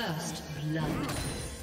First blood.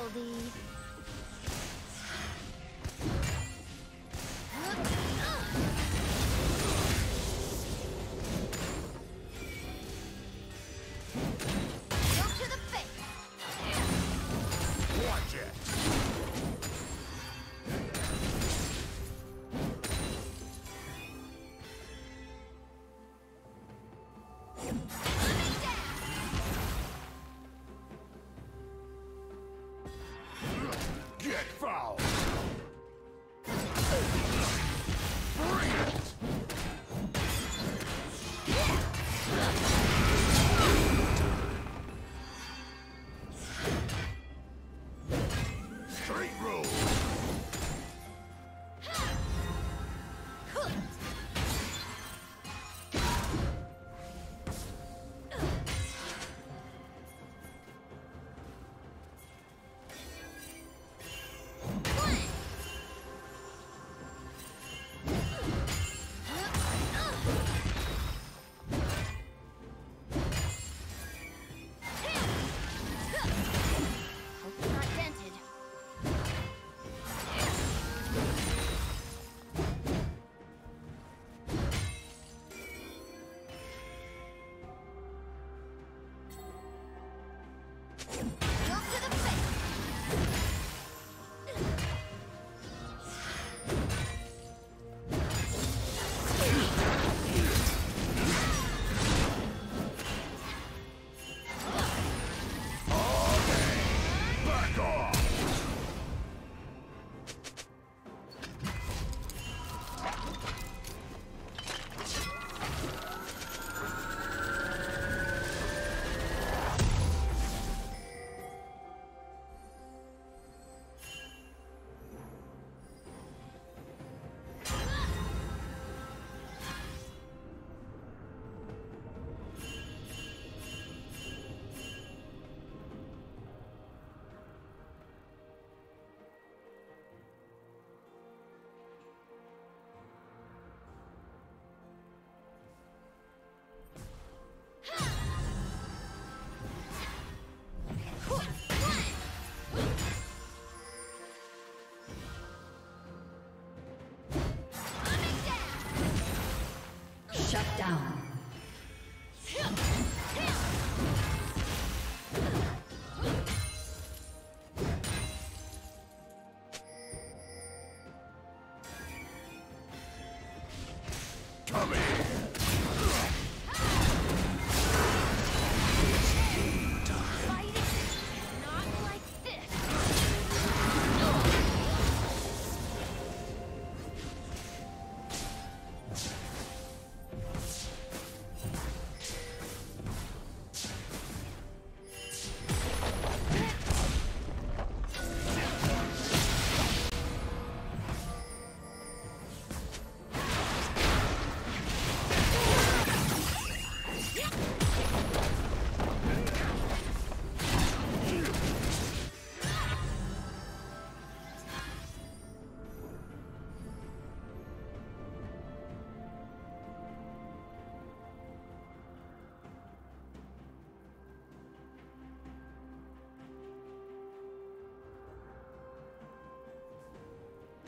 will be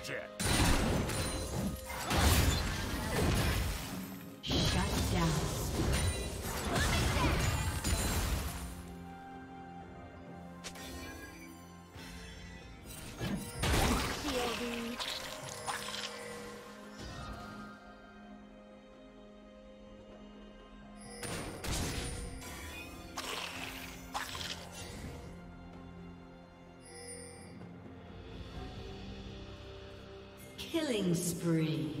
Gotcha! Killing spree.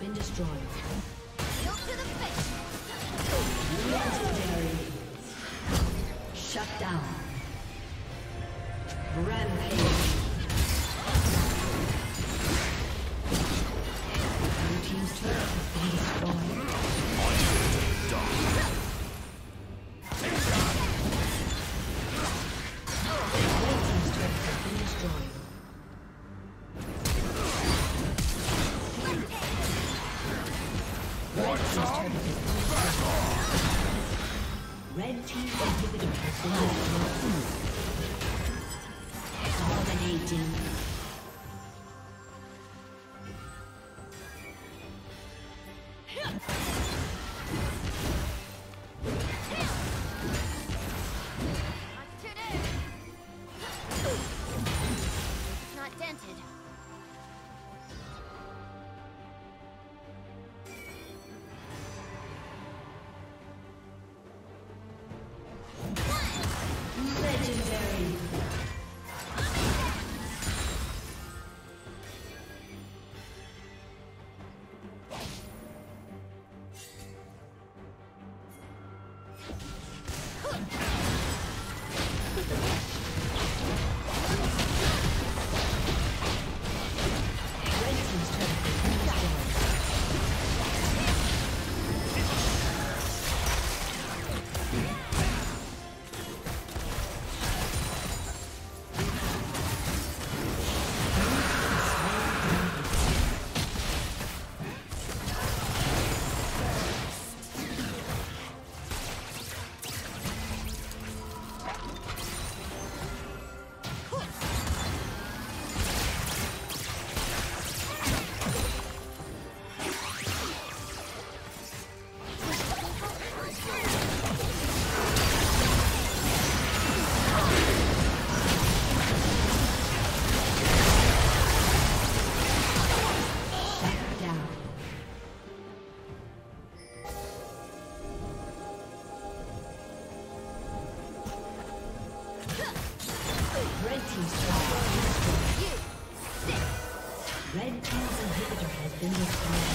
Been destroyed. been destroyed.